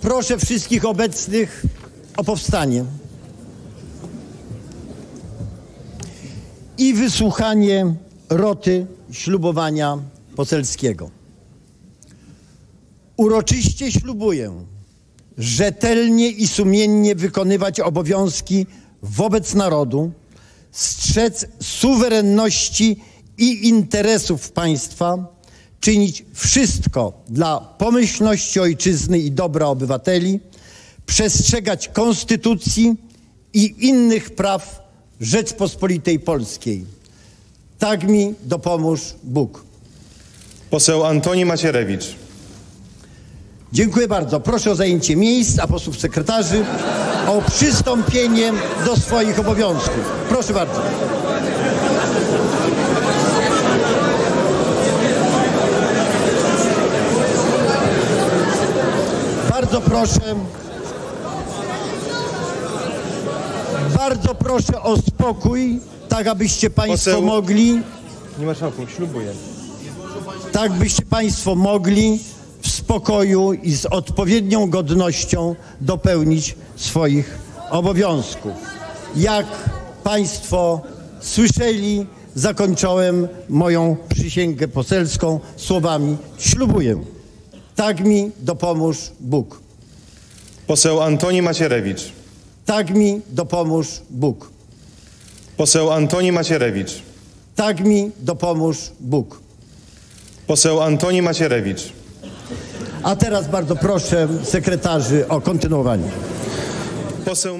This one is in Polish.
Proszę wszystkich obecnych o powstanie i wysłuchanie roty ślubowania poselskiego. Uroczyście ślubuję rzetelnie i sumiennie wykonywać obowiązki wobec narodu, strzec suwerenności i interesów państwa, czynić wszystko dla pomyślności ojczyzny i dobra obywateli, przestrzegać konstytucji i innych praw Rzeczpospolitej Polskiej. Tak mi dopomóż Bóg. Poseł Antoni Macierewicz. Dziękuję bardzo. Proszę o zajęcie miejsc, a posłów sekretarzy o przystąpienie do swoich obowiązków. Proszę bardzo. Bardzo proszę. Bardzo proszę o spokój, tak abyście Państwo Poseł- mogli Nie marszałku, ślubuję. tak byście Państwo mogli w spokoju i z odpowiednią godnością dopełnić swoich obowiązków. Jak Państwo słyszeli, zakończyłem moją przysięgę poselską słowami ślubuję. Tak mi dopomóż Bóg. Poseł Antoni Macierewicz. Tak mi dopomóż Bóg. Poseł Antoni Macierewicz. Tak mi dopomóż Bóg. Poseł Antoni Macierewicz. A teraz bardzo proszę sekretarzy o kontynuowanie. Poseł